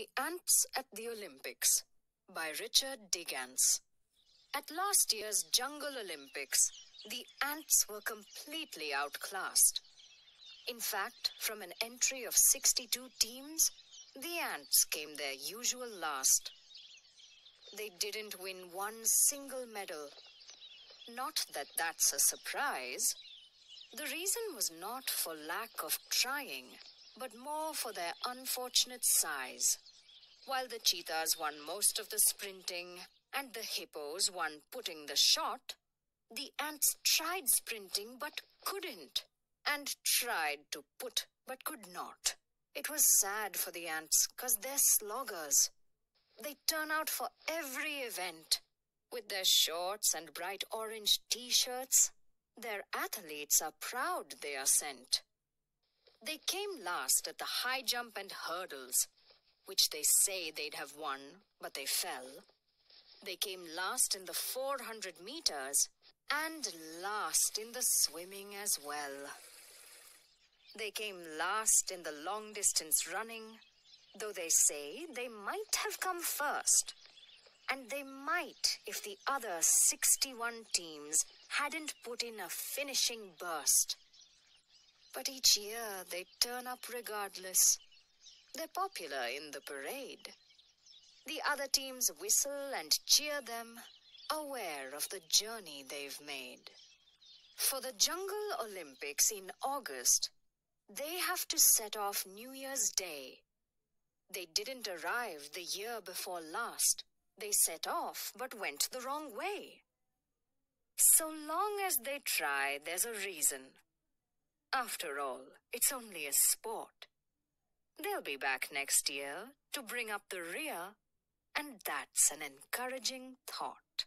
The Ants at the Olympics by Richard Digance. At last year's Jungle Olympics, the ants were completely outclassed. In fact, from an entry of 62 teams, the ants came their usual last. They didn't win one single medal. Not that that's a surprise. The reason was not for lack of trying, but more for their unfortunate size. While the cheetahs won most of the sprinting and the hippos won putting the shot, the ants tried sprinting but couldn't, and tried to put but could not. It was sad for the ants, 'cause they're sloggers. They turn out for every event. With their shorts and bright orange t-shirts, their athletes are proud they are sent. They came last at the high jump and hurdles, which they say they'd have won, but they fell. They came last in the 400 meters and last in the swimming as well. They came last in the long distance running, though they say they might have come first. And they might if the other 61 teams hadn't put in a finishing burst. But each year they turn up regardless. They're popular in the parade. The other teams whistle and cheer them, aware of the journey they've made. For the Jungle Olympics in August, they have to set off New Year's Day. They didn't arrive the year before last. They set off but went the wrong way. So long as they try, there's a reason. After all, it's only a sport. They'll be back next year to bring up the rear, and that's an encouraging thought.